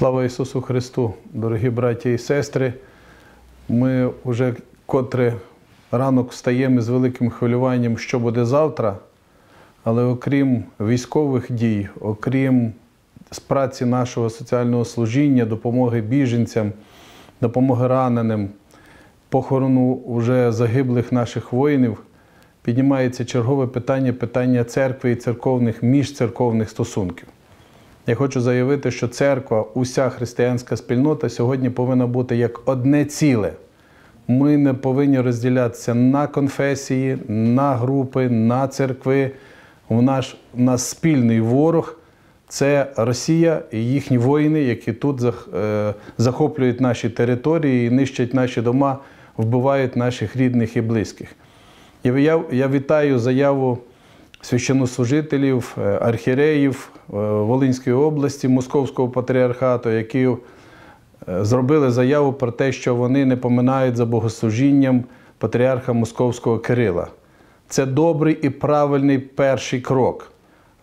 Слава Ісусу Христу, дорогі браті і сестри. Ми вже котре ранок встаємо з великим хвилюванням, що буде завтра. Але окрім військових дій, окрім праці нашого соціального служіння, допомоги біженцям, допомоги раненим, похорону вже загиблих наших воїнів, піднімається чергове питання питання церкви і церковних міжцерковних стосунків. Я хочу заявити, що церква, уся християнська спільнота сьогодні повинна бути як одне ціле. Ми не повинні розділятися на конфесії, на групи, на церкви. У нас, у нас спільний ворог це Росія і їхні воїни, які тут е, захоплюють наші території, і нищать наші дома, вбивають наших рідних і близьких. Я, я вітаю заяву священнослужителів, е, архіреїв е, Волинської області, Московського патріархату, які е, зробили заяву про те, що вони не поминають за богослужінням патріарха Московського Кирила. Це добрий і правильний перший крок.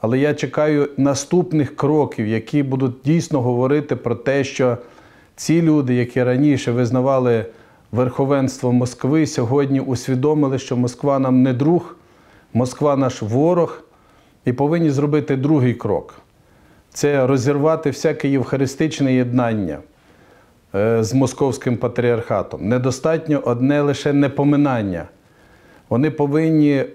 Але я чекаю наступних кроків, які будуть дійсно говорити про те, що ці люди, які раніше визнавали верховенство Москви, сьогодні усвідомили, що Москва нам не друг, Москва наш ворог, і повинні зробити другий крок це розірвати всяке євхаристичне єднання е, з московським патріархатом. Недостатньо одне лише непоминання. Вони повинні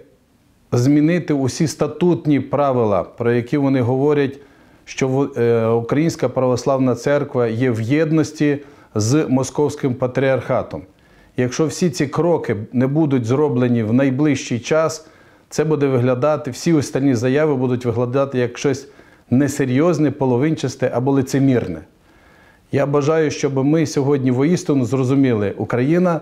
змінити усі статутні правила, про які вони говорять, що е, Українська православна церква є в єдності з московським патріархатом. Якщо всі ці кроки не будуть зроблені в найближчий час, це буде виглядати, всі останні заяви будуть виглядати як щось несерйозне, половинчасте або лицемірне. Я бажаю, щоб ми сьогодні воістину зрозуміли, Україна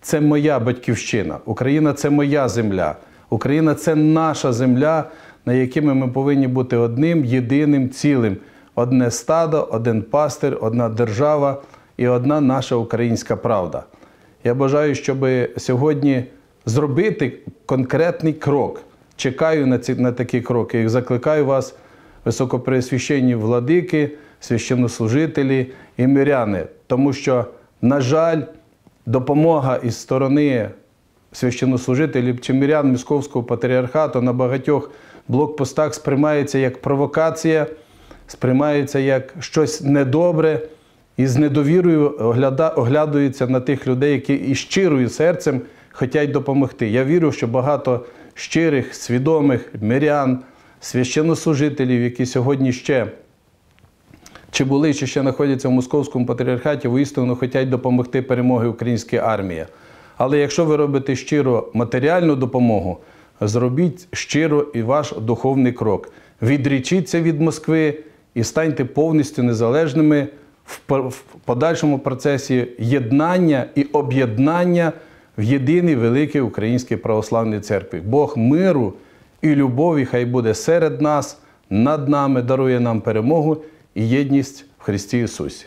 це моя батьківщина, Україна це моя земля, Україна це наша земля, на якій ми повинні бути одним єдиним цілим. Одне стадо, один пастир, одна держава і одна наша українська правда. Я бажаю, щоб сьогодні зробити конкретний крок. Чекаю на ці на такі кроки і закликаю вас, високопреосвященні владики, священнослужителі і миряни, тому що, на жаль, допомога із сторони священнослужителів чи мирян Московського патріархату на багатьох блокпостах сприймається як провокація, сприймається як щось недобре і з недовірою огляда- оглядується на тих людей, які із щирою серцем хочуть допомогти. Я вірю, що багато щирих, свідомих мирян, священнослужителів, які сьогодні ще чи були, чи ще знаходяться в московському патріархаті, воістину хочуть допомогти перемоги української армії. Але якщо ви робите щиро матеріальну допомогу, зробіть щиро і ваш духовний крок. Відрічіться від Москви і станьте повністю незалежними в подальшому процесі єднання і об'єднання в єдиній великій українській православній церкві. Бог миру і любові хай буде серед нас, над нами, дарує нам перемогу і єдність в Христі Ісусі.